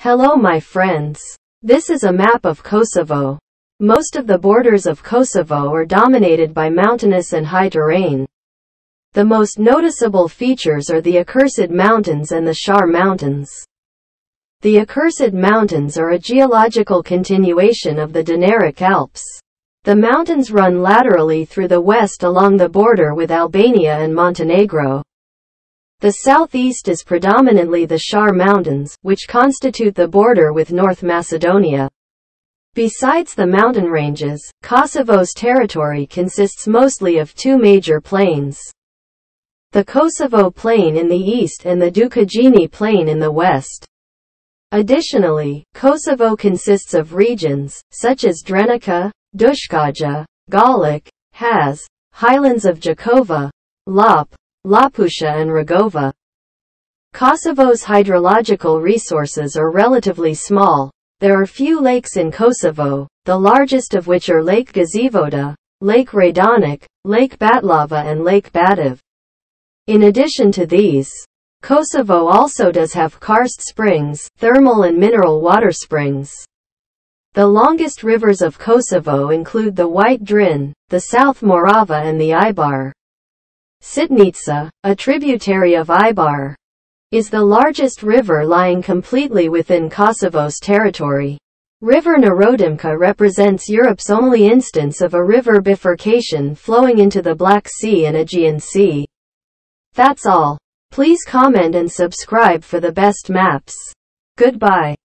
Hello my friends. This is a map of Kosovo. Most of the borders of Kosovo are dominated by mountainous and high terrain. The most noticeable features are the Accursed Mountains and the Sharr Mountains. The Accursed Mountains are a geological continuation of the Dinaric Alps. The mountains run laterally through the west along the border with Albania and Montenegro. The southeast is predominantly the Sharr Mountains, which constitute the border with North Macedonia. Besides the mountain ranges, Kosovo's territory consists mostly of two major plains. The Kosovo Plain in the east and the Dukagjini Plain in the west. Additionally, Kosovo consists of regions, such as Drenica, Dushkaja, Gollak, Has, Highlands of Gjakova, Llap, Llapusha and Rugova. Kosovo's hydrological resources are relatively small. There are few lakes in Kosovo, the largest of which are Lake Gazivoda, Lake Radoniq, Lake Batlava and Lake Badovc. In addition to these, Kosovo also does have karst springs, thermal and mineral water springs. The longest rivers of Kosovo include the White Drin, the South Morava and the Ibar. Sitnica, a tributary of Ibar, is the largest river lying completely within Kosovo's territory. River Nerodimka represents Europe's only instance of a river bifurcation flowing into the Black Sea and Aegean Sea. That's all. Please comment and subscribe for the best maps. Goodbye.